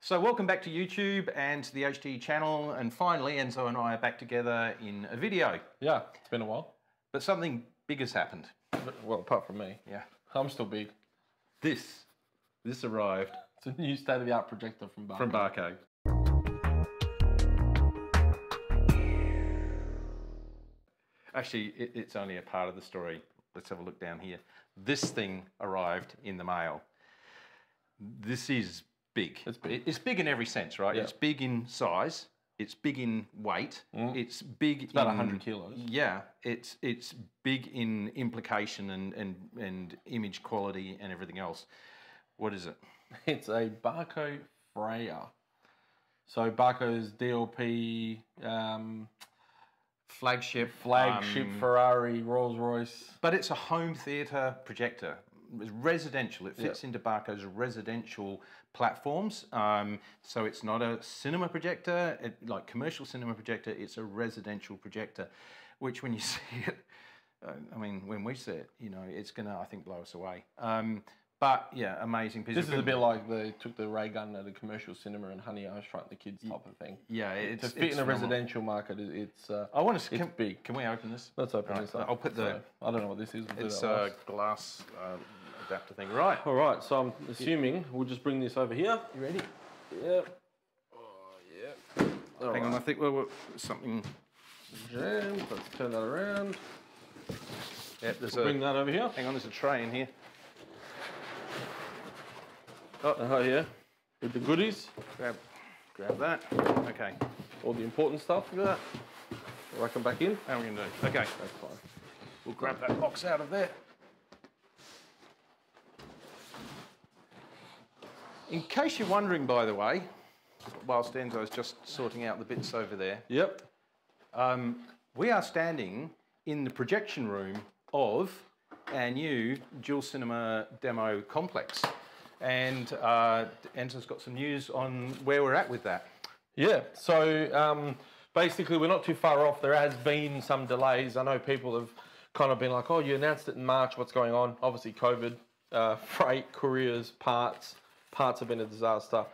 So welcome back to YouTube and to the HT channel and finally Enzo and I are back together in a video. Yeah, it's been a while. But something big has happened. Well, apart from me. Yeah. I'm still big. This, this arrived It's a new state-of-the-art projector from Barco. from Barco. Actually, it, it's only a part of the story. Let's have a look down here. This thing arrived in the mail. This is big. It's big. It's big in every sense, right? Yeah. It's big in size. It's big in weight. It's big. It's Mm. about in, 100 kilos. Yeah, it's it's big in implication and and and image quality and everything else. What is it? It's a Barco Freya. So Barco's DLP um, Flagship. flagship um, Ferrari Rolls Royce. But it's a home theatre projector. It's residential. It fits into Barco's residential platforms. Um, so it's not a cinema projector, it, like commercial cinema projector. It's a residential projector, which when you see it, uh, I mean, when we see it, you know, it's gonna, I think, blow us away. Um, but yeah, amazing piece. This is a bit like they took the ray gun at a commercial cinema and Honey, I was trying the kids type of thing. yeah, it's To fit it's in a phenomenal. residential market, it's uh, I want to. it's Can, big. can we open this? Let's open Right, this up. I'll put the- So, I don't know what this is. It's a last. glass uh, adapter thing, right? All right, so I'm assuming we'll just bring this over here. You ready? Yeah. Oh, yeah. All Hang on, I right. think well, well, something. Jam. Let's turn that around. Yeah, there's Bring a. that over here. Hang on, there's a tray in here. Oh, uh, yeah. With the goodies, Grab, grab that. Okay, all the important stuff. Look at that. Rack them back in. how are we gonna do? Okay, That's fine. we'll grab that box out of there. In case you're wondering, by the way, whilst Enzo's just sorting out the bits over there, Yep. um, we are standing in the projection room of our new dual cinema demo complex. And uh, Enzo's got some news on where we're at with that. Yeah. So um, basically, we're not too far off. There has been some delays. I know people have kind of been like, "Oh, you announced it in March. What's going on?" Obviously, COVID, uh, freight, couriers, parts. Parts have been a disaster.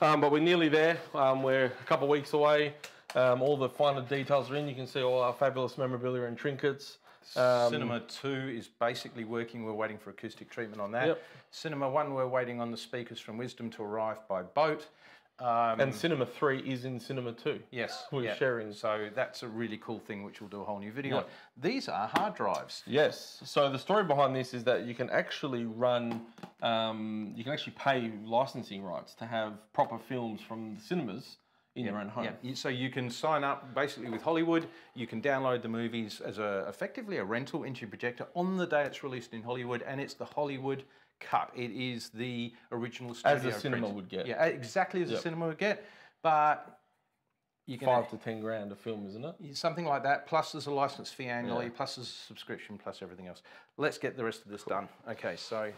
Um, but we're nearly there. Um, we're a couple of weeks away. Um, all the finer details are in. You can see all our fabulous memorabilia and trinkets. Um, Cinema 2 is basically working. We're waiting for acoustic treatment on that. Yep. Cinema 1, we're waiting on the speakers from Wisdom to arrive by boat. Um, and Cinema 3 is in Cinema 2. yes, we're yeah. sharing. So that's a really cool thing, which we'll do a whole new video Yep. on. These are hard drives. Yes. So the story behind this is that you can actually run, um, you can actually pay licensing rights to have proper films from the cinemas in your own home. Yeah. So you can sign up basically with Hollywood. You can download the movies as a effectively a rental into your projector on the day it's released in Hollywood, and it's the Hollywood cut. It is the original studio As a cinema print. would get. Yeah, exactly as a Yep. cinema would get, but you can Five to ten grand a film, isn't it? something like that. Plus, there's a license fee annually. Yeah. Plus, there's a subscription. Plus everything else. Let's get the rest of this done. Okay, so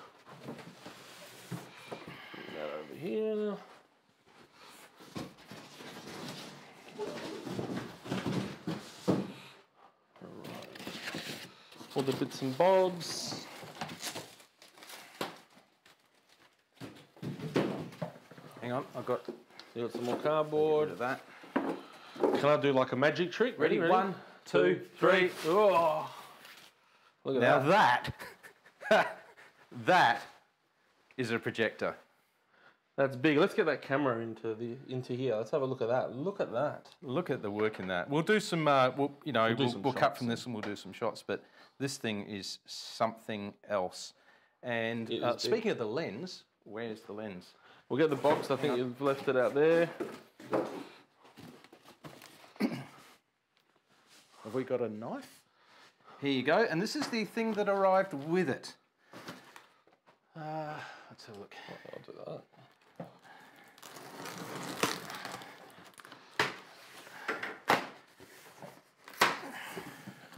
that over here. All the bits and bobs. Hang on. I've got You got some more cardboard. of that. Can I do like a magic trick? Ready? One, two, three. Oh. Look at Now that. that, that is a projector. That's big. Let's get that camera into the into here. Let's have a look at that. Look at that. Look at the work in that. We'll do some. Uh, we'll, you know, do we'll, we'll cut from this and we'll do some shots. But this thing is something else. And uh, speaking of the lens, where's the lens? We'll get the box. I think you've left it out there. Have we got a knife? Here you go. And this is the thing that arrived with it. Uh, let's have a look. I'll do that.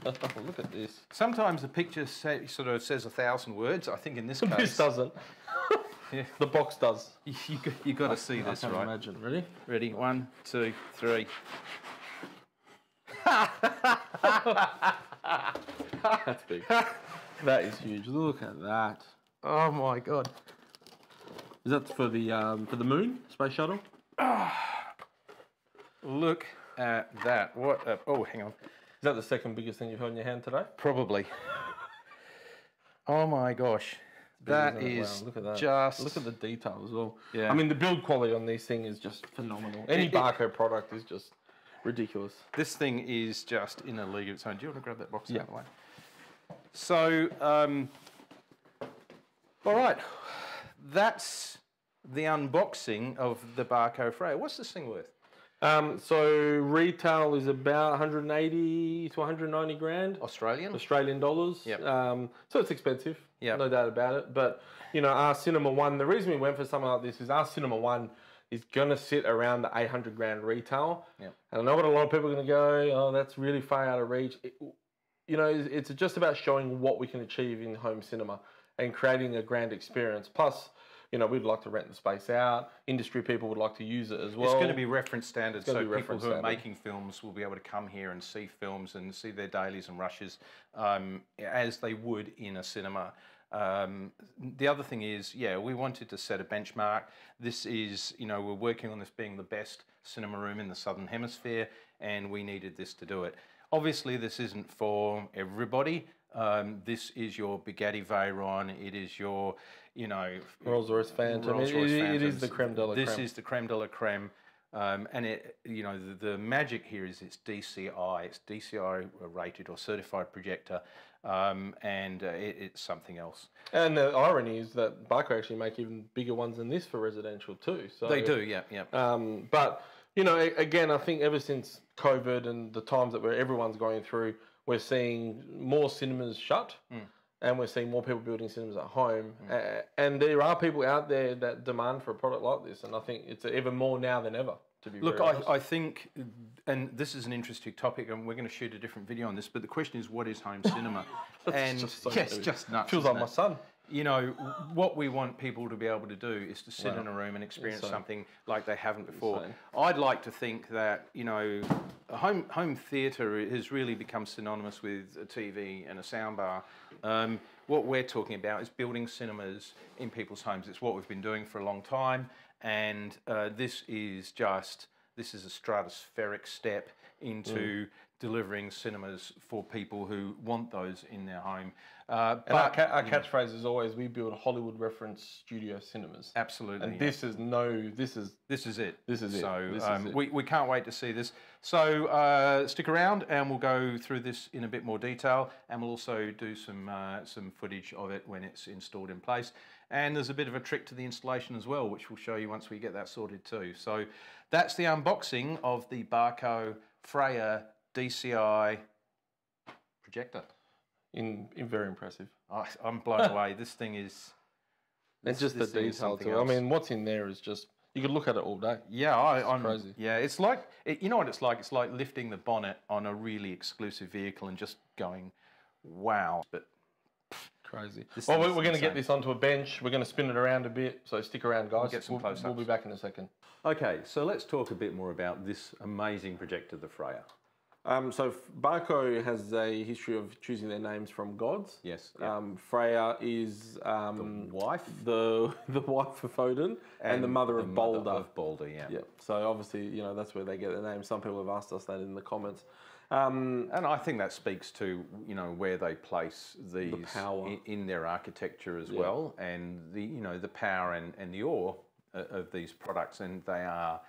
Look at this. Sometimes the picture say, sort of says a thousand words. I think in this case, This doesn't. Yeah. The box does. you, you, got- you got to see this, I can right? imagine. Ready? Ready? One, two, three. That's big. that is huge. Look at that. Oh my god. Is that for the um, for the moon space shuttle? Look at that. What? A, oh, hang on. Is that the second biggest thing you've held in your hand today? Probably. oh my gosh. That it? is Wow, look at that. just. Look at the detail as well. Yeah. I mean, the build quality on these thing is just phenomenal. Any It- it- Barco product is just ridiculous. This thing is just in a league of its own. Do you want to grab that box Yeah. out of the way? So, um, all right, that's the unboxing of the Barco Freya. What's this thing worth? Um, so retail is about 180 to 190 grand Australian? Australian dollars. Yep. Um, so it's expensive. Yep. No doubt about it. But you know, our Cinema One. The reason we went for something like this is our Cinema One is gonna sit around the 800 grand retail. Yep. And I know what a lot of people are gonna go. Oh, that's really far out of reach. It- you know, it's it's just about showing what we can achieve in home cinema and creating a grand experience. Plus. You know, we'd like to rent the space out. Industry people would like to use it as well. It's going to be reference standards, so people who are standard. making films will be able to come here and see films and see their dailies and rushes um, as they would in a cinema. Um, the other thing is, yeah, we wanted to set a benchmark. This is, you know, we're working on this being the best cinema room in the Southern Hemisphere, and we needed this to do it. Obviously, this isn't for everybody. Um, this is your Bugatti Veyron. It is your, you know, Rolls Royce Phantom. Rolls Royce it- it is the creme de la This creme. is the creme de la creme. Um, and it, you know, the, the magic here is it's DCI, it's DCI rated or certified projector, um, and uh, it, it's something else. And the irony is that Barco actually make even bigger ones than this for residential too. So They do, yeah, yeah. Um, but you know, again, I think ever since COVID and the times that where everyone's going through, we're seeing more cinemas shut, Hmm. and we're seeing more people building cinemas at home. A- and there are people out there that demand for a product like this, and I think it's even more now than ever. To be Look, I. I think, and this is an interesting topic, and we're going to shoot a different video on this. But the question is, what is home cinema? and just so weird. just nuts. feels like my son. You know, what we want people to be able to do is to sit Wow. in a room and experience something like they haven't before. I'd like to think that, you know, home home theatre has really become synonymous with a TV and a soundbar. Um, what we're talking about is building cinemas in people's homes. It's what we've been doing for a long time, and uh, this is just this is a stratospheric step into Mm. delivering cinemas for people who want those in their home. Uh, And our, but ca- our catchphrase is always we build Hollywood reference studio cinemas. absolutely, And yeah. this is no, this is This is it. This is it. So This is um. We, we can't wait to see this. So uh, stick around and we'll go through this in a bit more detail and we'll also do some uh, some footage of it when it's installed in place. And there's a bit of a trick to the installation as well, which we'll show you once we get that sorted too. So that's the unboxing of the Barco Freya DCI projector. In, in very impressive. I, I'm blown away. This thing is. And this- just the this thing is detail to it. I mean, what's in there is just you could look at it all day. Yeah, I, I'm crazy. Yeah, it's like it, you know what it's like. It's like lifting the bonnet on a really exclusive vehicle and just going, "Wow!" But Crazy. Well, we're, going to get this onto a bench. We're going to spin it around a bit. So stick around, guys. get some we'll, close-ups. we'll be back in a second. okay, so let's talk a bit more about this amazing projector, the Freya. Um, so Barco has a history of choosing their names from gods. Yes, yeah. Um, Freya is um, Wife the the wife of Odin and, the mother of Balder. Of Balder, yeah. yeah. So obviously, you know, that's where they get their name. Some people have asked us that in the comments. Um, And I think that speaks to you know where they place these power. In, in their architecture as well, and the you know the power and, and the awe uh, of these products, and they are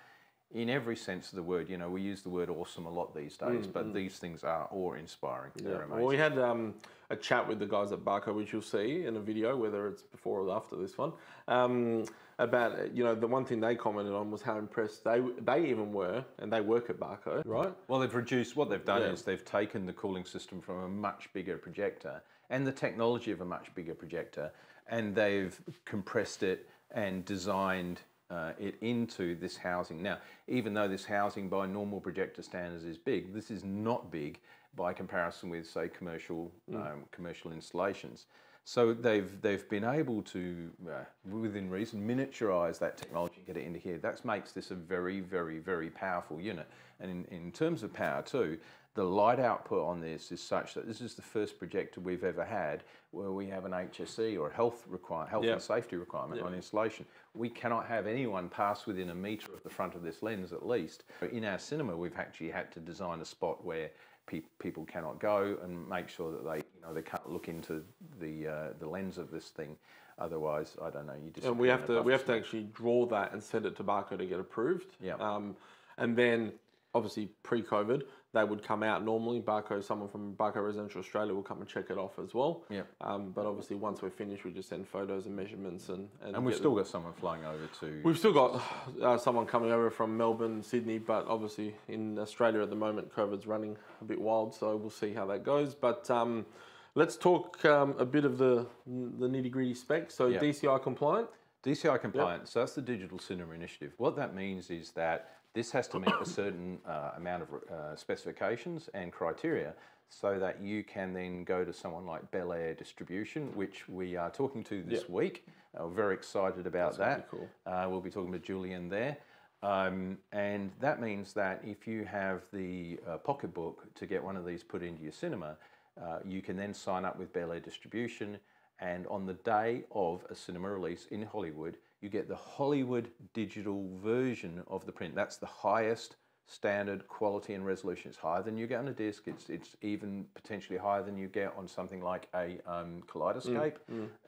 in every sense of the word. You know, we use the word awesome a lot these days, but these things are awe-inspiring. They're amazing. Well, we had um, a chat with the guys at Barco, which you'll see in a video, whether it's before or after this one, um, about you know the one thing they commented on was how impressed they they even were, and they work at Barco, right? Well, they've reduced. What they've done Yeah. is they've taken the cooling system from a much bigger projector and the technology of a much bigger projector, and they've compressed it and designed uh, it into this housing. Now, even though this housing by normal projector standards is big, this is not big by comparison with, say, commercial um, commercial installations. So they've they've been able to, uh, within reason, miniaturize that technology and get it into here. That makes this a very, very, very powerful unit. And in, in terms of power too, The light output on this is such that this is the first projector we've ever had where we have an HSE or a health require, health and safety requirement on installation. We cannot have anyone pass within a metre of the front of this lens at least. In our cinema, we've actually had to design a spot where pe- people cannot go and make sure that they, you know, they can't look into the uh, the lens of this thing. Otherwise, I don't know. You just And we have to we have to actually draw that and send it to Barco to get approved. Yeah. Um, and then obviously pre-COVID, they would come out normally. Barco, someone from Barco Residential Australia will come and check it off as well. Yeah. Um, but obviously once we're finished, we just send photos and measurements and and, And we've still got someone flying over to. We've still got uh, someone coming over from Melbourne, Sydney, but obviously in Australia at the moment, COVID's running a bit wild, so we'll see how that goes. But um, let's talk um, a bit of the the nitty gritty specs. So Yeah. DCI compliant. DCI compliant, so that's the Digital Cinema Initiative. What that means is that this has to meet a certain uh, amount of uh, specifications and criteria so that you can then go to someone like Bel Air Distribution, which we are talking to this week. Uh, we're very excited about that. cool. Uh, we'll be talking to Julian there. Um, and that means that if you have the uh, pocketbook to get one of these put into your cinema, uh, you can then sign up with Bel Air Distribution. And on the day of a cinema release in Hollywood, you get the Hollywood digital version of the print. That's the highest standard quality and resolution. It's higher than you get on a disc. It's it's even potentially higher than you get on something like a um, Kaleidescape,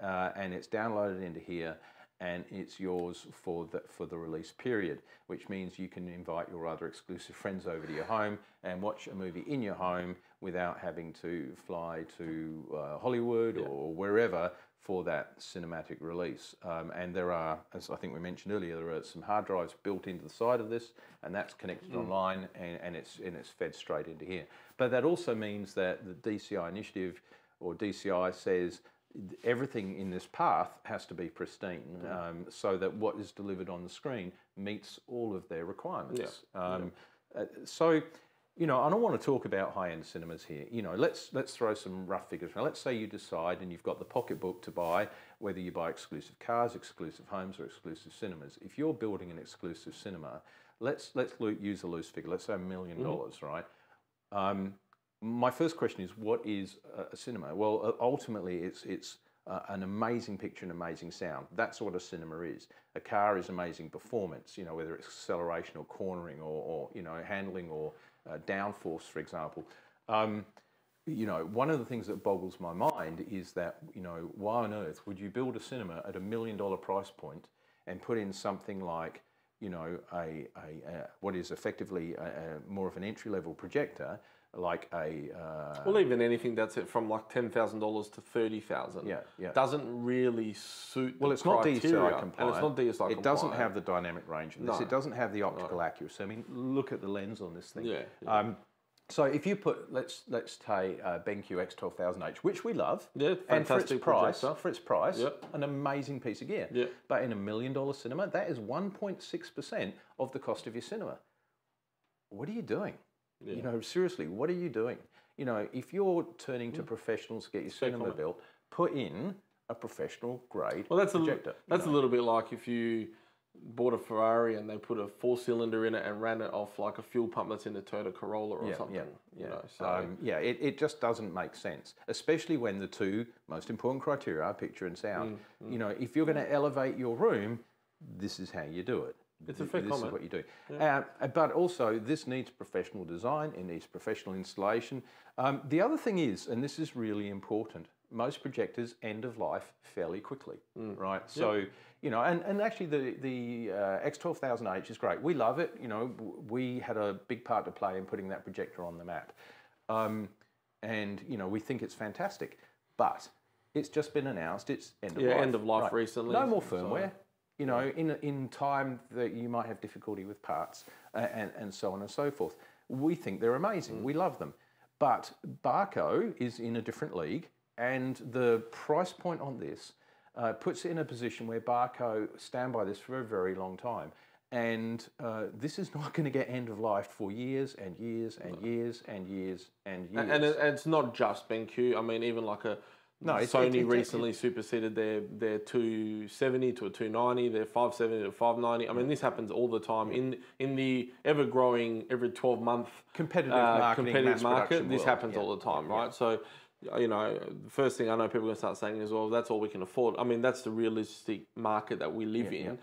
Uh, and it's downloaded into here, and it's yours for the for the release period. Which means you can invite your other exclusive friends over to your home and watch a movie in your home without having to fly to uh, Hollywood or wherever for that cinematic release. Um, and there are, as I think we mentioned earlier, there are some hard drives built into the side of this, and that's connected online, and, and it's and it's fed straight into here. But that also means that the DCI initiative or DCI says everything in this path has to be pristine, um, so that what is delivered on the screen meets all of their requirements. Um, uh, so you know, I don't want to talk about high-end cinemas here. You know, let's let's throw some rough figures. Now, let's say you decide and you've got the pocketbook to buy, whether you buy exclusive cars, exclusive homes, or exclusive cinemas. If you're building an exclusive cinema, let's let's use a loose figure. Let's say a million dollars, right? Um, my first question is, what is a, cinema? Well, ultimately, it's it's uh, an amazing picture and amazing sound. That's what a cinema is. A car is amazing performance. You know, whether it's acceleration or cornering or, or you know handling or uh, downforce, for example. Um, you know, one of the things that boggles my mind is that, you know, why on earth would you build a cinema at a million dollar price point and put in something like, you know, a, a, a what is effectively a, more of an entry level projector, like a, uh, Well, even anything that's it from like ten thousand dollars to thirty thousand. Yeah, yeah. Doesn't really suit. well, the it's not DCI compliant. and it's not DCI It doesn't have the dynamic range of this. No. It doesn't have the optical accuracy. I mean, look at the lens on this thing. Yeah, Um, so if you put let's let's take uh, BenQ X12000H, which we love, Yeah, and for its fantastic price, projector. for its price, Yep. an amazing piece of gear. Yep. But in a million dollar cinema, that is 1.6 percent of the cost of your cinema. What are you doing? You know, seriously, what are you doing? You know, if you're turning Mm. to professionals to get your cinema comment. built, put in a professional grade Well, that's a projector. li- that's a little bit like if you bought a Ferrari and they put a four cylinder in it and ran it off like a fuel pump that's in a Toyota Corolla or yeah, something. Yeah, You yeah. know, so um, yeah it, it just doesn't make sense, especially when the two most important criteria are picture and sound. Mm, You know, if you're going to elevate your room, this is how you do it. It's a fair this comment. is what you do. Uh, but also, this needs professional design, it needs professional installation. Um, the other thing is, and this is really important, most projectors end of life fairly quickly, Mm. right? So, you know, and, and actually the, the uh, X12000H is great. We love it. You know, we had a big part to play in putting that projector on the map. Um, and, you know, we think it's fantastic. But it's just been announced it's end of Yeah, life. end of life recently, No more firmware. You know, in, in time that you might have difficulty with parts uh, and, and so on and so forth. We think they're amazing. Mm. We love them. But Barco is in a different league, and the price point on this uh, puts it in a position where Barco stand by this for a very long time. And uh, this is not going to get end of life for years and years and years and years and years. And, and it, it's not just BenQ. I mean, even like a No, it's- Sony it's- recently superseded their their 270 to a 290, their 570 to 590. I mean, this happens all the time in in the ever growing every 12 month Competitive uh, competitive market. This world. happens Yeah. all the time, right? So. You know, the first thing I know people are going to start saying is, well, that's all we can afford. I mean, that's the realistic market that we live in.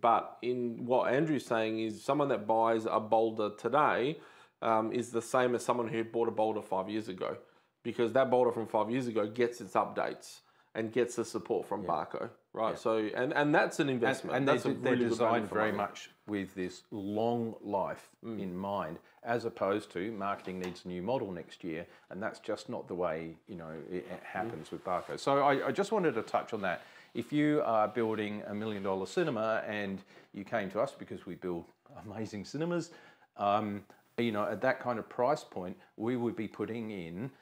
But in what Andrew's saying is, someone that buys a Balder today um, is the same as someone who bought a Balder five years ago, because that Balder from five years ago gets its updates and gets the support from Barco, right? So, and and that's an investment. and that's they're, a they're really designed very much with this long life in mind, as opposed to marketing needs a new model next year, and that's just not the way you know it, it happens with Barco. So I, I just wanted to touch on that. If you are building a million dollar cinema and you came to us because we build amazing cinemas, um, you know at that kind of price point, we would be putting in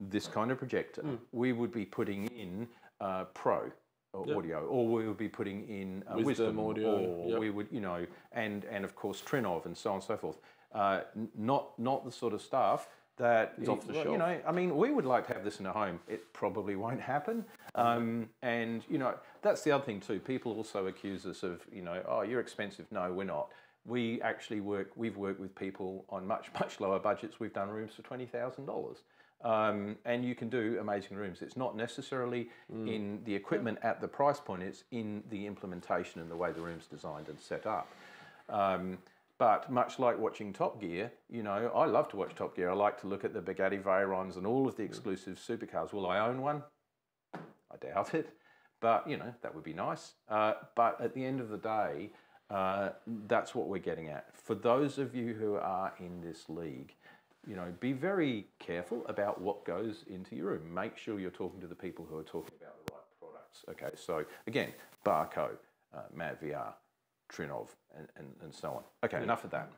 this kind of projector. We would be putting in uh, Pro audio, or we would be putting in uh, Wisdom Wisdom, audio, or yep. we would, you know, and and of course Trinnov and so on and so forth. Uh, not not the sort of stuff that It's off the shelf. You know, I mean, we would like to have this in a home. It probably won't happen. Um, and you know, that's the other thing too. People also accuse us of, you know, oh, you're expensive. No, we're not. We actually work. We've worked with people on much much lower budgets. We've done rooms for twenty thousand dollars. Um, and you can do amazing rooms. It's not necessarily Mm. in the equipment at the price point, it's in the implementation and the way the room's designed and set up. Um, but much like watching Top Gear, you know, I love to watch Top Gear. I like to look at the Bugatti Veyrons and all of the exclusive supercars. Will I own one? I doubt it. But, you know, that would be nice. Uh, but at the end of the day, uh, that's what we're getting at. For those of you who are in this league, you know, be very careful about what goes into your room. Make sure you're talking to the people who are talking about the right products. Okay, so again, Barco, uh, Trinnov, and, and, and so on. Okay, enough of that.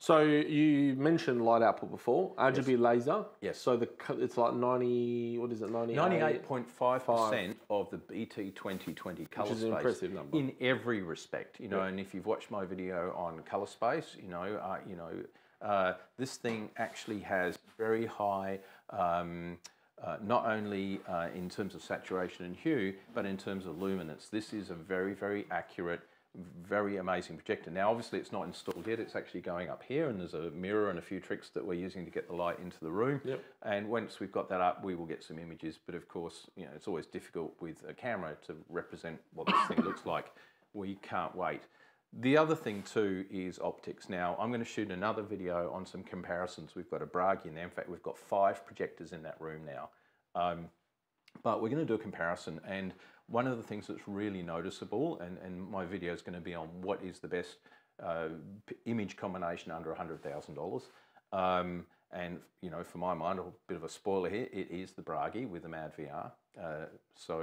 So you mentioned light output before, RGB laser. Yes. So the it's like 90. What is it? 98. 98.5% of the BT 2020 color Which is space an impressive number. in every respect. You know, and if you've watched my video on color space, you know, uh, you know, uh, this thing actually has very high. Um, uh, not only uh, in terms of saturation and hue, but in terms of luminance. This is a very, very accurate, very amazing projector. Now, obviously, it's not installed yet. It's actually going up here, and there's a mirror and a few tricks that we're using to get the light into the room. Yep. And once we've got that up, we will get some images. But of course, you know, it's always difficult with a camera to represent what this thing looks like. We can't wait. The other thing too is optics. Now, I'm going to shoot another video on some comparisons. We've got a Bragi in there. In fact, we've got five projectors in that room now. Um, but we're going to do a comparison. And one of the things that's really noticeable, and, and my video is going to be on what is the best uh, image combination under $100,000. Um, and, you know, for my mind, a bit of a spoiler here, it is the Bragi with the madVR. Uh, so,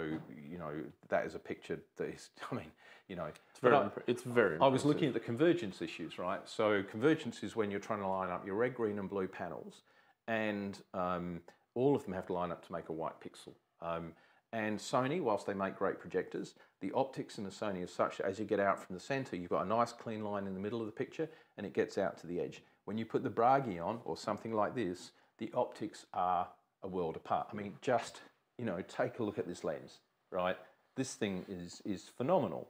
you know, that is a picture that is, I mean, you know, It's very. I- it's very. I was impressive. looking at the convergence issues, right? So convergence is when you're trying to line up your red, green, and blue panels, and um, all of them have to line up to make a white pixel. Um, and Sony, whilst they make great projectors, the optics in the Sony is such that as you get out from the center, you've got a nice clean line in the middle of the picture, and it gets out to the edge. When you put the Bragi on, or something like this, the optics are a world apart. I mean, just you know, take a look at this lens, right? This thing is is phenomenal.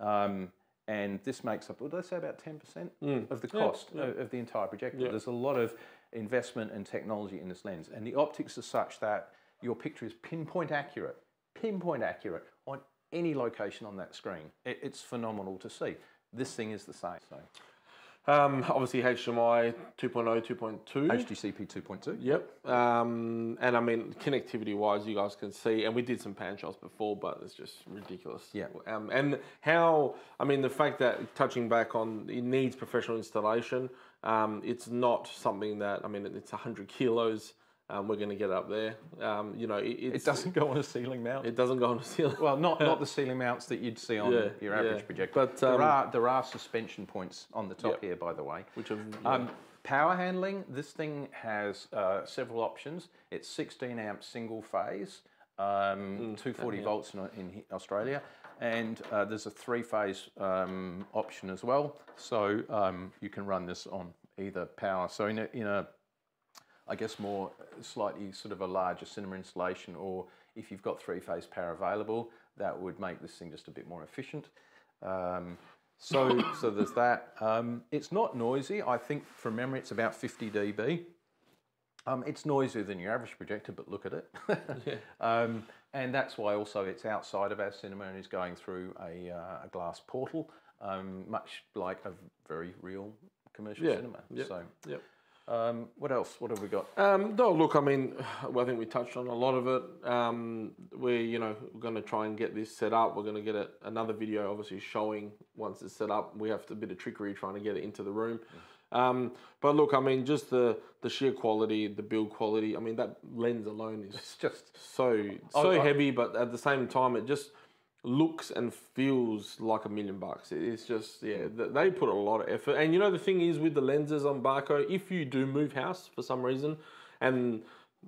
Um, and this makes up, what did I say, about 10% of the cost Of, of the entire projector. There's a lot of investment and technology in this lens. And the optics are such that your picture is pinpoint accurate, pinpoint accurate on any location on that screen. It, it's phenomenal to see. This thing is the same. So Um, obviously HDMI 2.0, 2.2. HDCP 2.2. Yep. Um, and I mean, connectivity wise, you guys can see, and we did some pan shots before, but it's just ridiculous. Yeah. Um, and how, I mean, the fact that touching back on it needs professional installation, um, it's not something that, I mean, it's 100 kilos. Um, we're going to get up there. Um, you know, it, It doesn't go on a ceiling mount. it doesn't go on the ceiling. Well, not not the ceiling mounts that you'd see on Yeah, your average yeah. projector. But, there um, are there are suspension points on the top Yep. here, by the way. Which have, Um, power handling. This thing has uh, several options. It's 16 amp single phase, um, 240 volts in, in Australia, and uh, there's a three phase um, option as well. So um, you can run this on either power. So in a, in a I guess more slightly sort of a larger cinema installation or If you've got three phase power available, that would make this thing just a bit more efficient. Um, so, so there's that. Um, it's not noisy. I think from memory, it's about 50 dB. Um, it's noisier than your average projector, but look at it. yeah. um, and that's why also it's outside of our cinema and is going through a, uh, a glass portal, um, much like a very real commercial Yeah. cinema. Yep. So, Yep. Um, what else? What have we got? Um, no, look, I mean, I think we touched on a lot of it. Um, we're, you know, we're going to try and get this set up. We're going to get a, another video, obviously, showing once it's set up. We have to, a bit of trickery trying to get it into the room. Um, but look, I mean, just the the sheer quality, the build quality. I mean, that lens alone is It's just so so I- heavy, but at the same time, it just looks and feels like a million bucks. It's just yeah, they put a lot of effort. And you know the thing is with the lenses on Barco, if you do move house for some reason, and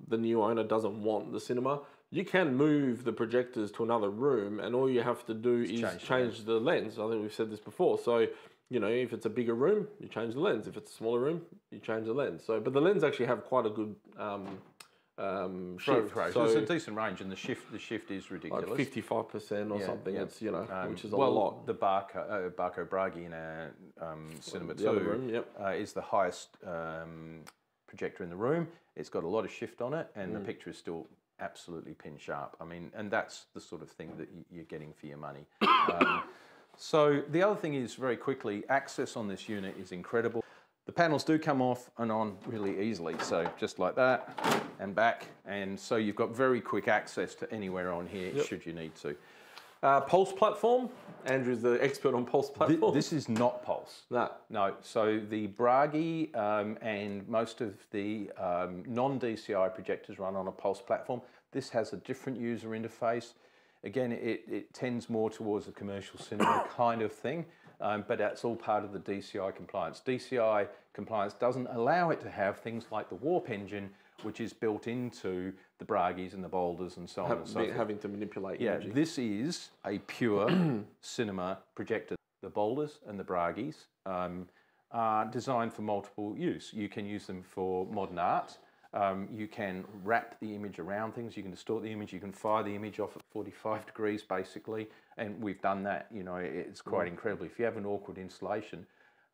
the new owner doesn't want the cinema. You can move the projectors to another room, and all you have to do is change change, the the lens. I think we've said this before. So, you know, if it's a bigger room, you change the lens. If it's a smaller room, you change the lens. So, but the lens actually have quite a good um, um, shift. Right, So, it's a decent range, and the shift the shift is ridiculous. like fifty-five percent or Yeah, something. yeah. It's you know, Um, which is a well, lot. The Barco, uh, Barco Bragi in our um, cinema The two room, yep. uh, is the highest um, projector in the room. It's got a lot of shift on it, and Mm. the picture is still absolutely pin sharp. I mean, and that's the sort of thing that you're getting for your money. Um, so the other thing is very quickly, access on this unit is incredible. The panels do come off and on really easily, so just like that and back, and so you've got very quick access to anywhere on here should you need to. Uh, Pulse platform. Andrew's the expert on Pulse Th- platform. this is not Pulse. no. No, so the Bragi um, and most of the um, non-DCI projectors run on a Pulse platform. This has a different user interface. Again, it, it tends more towards a commercial cinema kind of thing, um, but that's all part of the DCI compliance. DCI compliance doesn't allow it to have things like the warp engine, which is built into the Bragis and the Balders and so on and so forth. having to manipulate Yeah, imaging. this is a pure cinema projector. The Balders and the Bragis um, are designed for multiple use. You can use them for modern art. Um, you can wrap the image around things. You can distort the image. You can fire the image off at 45 degrees, basically. And we've done that. You know, it's quite incredible. If you have an awkward installation,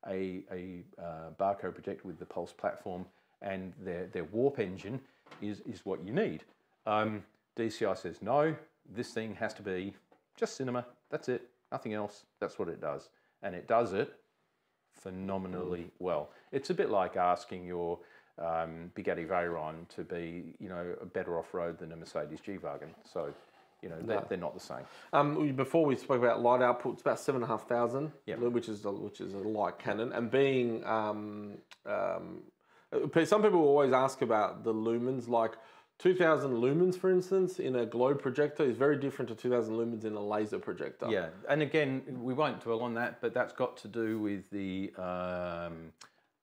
a, a uh, Barco projector with the Pulse platform and their, their warp engine is, is what you need. Um, DCI says no, this thing has to be just cinema, that's it, nothing else, that's what it does. And it does it phenomenally well. It's a bit like asking your um, Bugatti Veyron to be, you know, a better off-road than a Mercedes G-Wagon. So, you know, they're, they're not the same. Um, before we spoke about light output, it's about seven and a half thousand, Yep. which is a, which is a light cannon. And being, um, um, some people always ask about the lumens, like 2000 lumens, for instance, in a globe projector is very different to 2000 lumens in a laser projector. Yeah, and again, we won't dwell on that, but that's got to do with the um,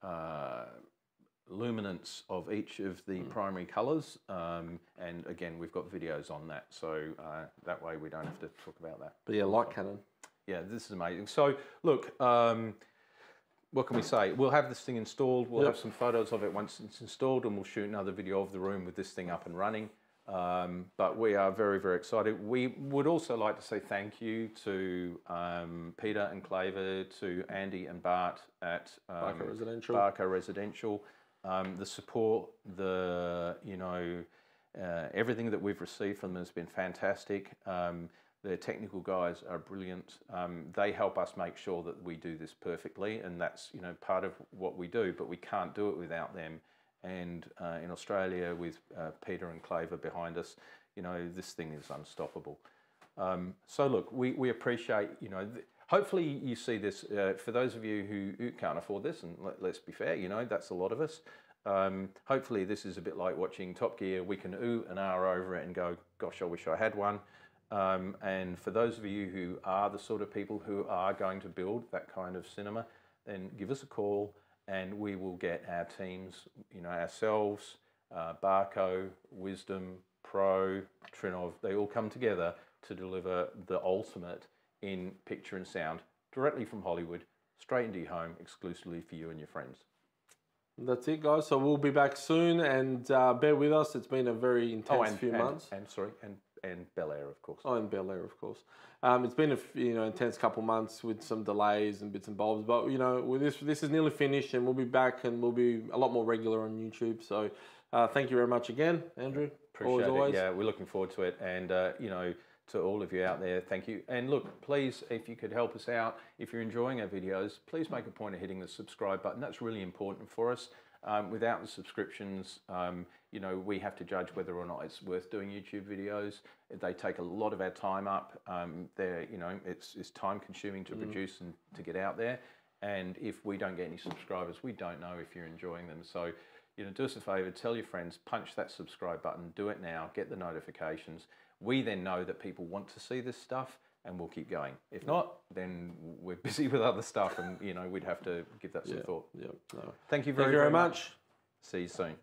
uh, luminance of each of the primary colours. Um, and again, we've got videos on that, so uh, that way we don't have to talk about that. But yeah, light cannon. Yeah, this is amazing. So, look, um, what can we say? We'll have this thing installed. We'll Yep. have some photos of it once it's installed, and we'll shoot another video of the room with this thing up and running. Um, but we are very, very excited. We would also like to say thank you to um, Peter and Claver, to Andy and Bart at um, Barco Residential. Barco Residential. Um, the support, the you know, uh, everything that we've received from them has been fantastic. Um, their technical guys are brilliant. Um, they help us make sure that we do this perfectly, and that's you know part of what we do. But we can't do it without them. And uh, in Australia, with uh, Peter and Claver behind us, you know this thing is unstoppable. Um, so look, we, we appreciate, you know, th- hopefully you see this, uh, for those of you who, who can't afford this, and let, let's be fair, you know, that's a lot of us. Um, hopefully this is a bit like watching Top Gear. We can ooh and ah over it and go, gosh, I wish I had one. Um, and for those of you who are the sort of people who are going to build that kind of cinema, then give us a call and we will get our teams, you know, ourselves, uh, Barco, Wisdom, Pro, Trinnov, they all come together to deliver the ultimate in picture and sound directly from Hollywood, straight into your home, exclusively for you and your friends. That's it, guys. So we'll be back soon, and uh, bear with us. It's been a very intense Oh, and, few and, months. and sorry, and and Bel Air, of course. Oh, and Bel Air, of course. Um, it's been a you know intense couple months with some delays and bits and bobs, but you know this this is nearly finished, and we'll be back and we'll be a lot more regular on YouTube. So uh, thank you very much again, Andrew. Appreciate it. always. Yeah, we're looking forward to it. And, uh, you know, to all of you out there, thank you. And look, please, if you could help us out, if you're enjoying our videos, please make a point of hitting the subscribe button. That's really important for us. Um, without the subscriptions, um, you know, we have to judge whether or not it's worth doing YouTube videos. They take a lot of our time up. Um, they're, you know, it's, it's time consuming to produce and to get out there. And if we don't get any subscribers, we don't know if you're enjoying them. So, you know, do us a favor, tell your friends, punch that subscribe button, do it now, get the notifications. We then know that people want to see this stuff and we'll keep going. If not, then we're busy with other stuff and, you know, we'd have to give that some thought. Yeah. No. Thank you very, Thank you very very much. See you soon.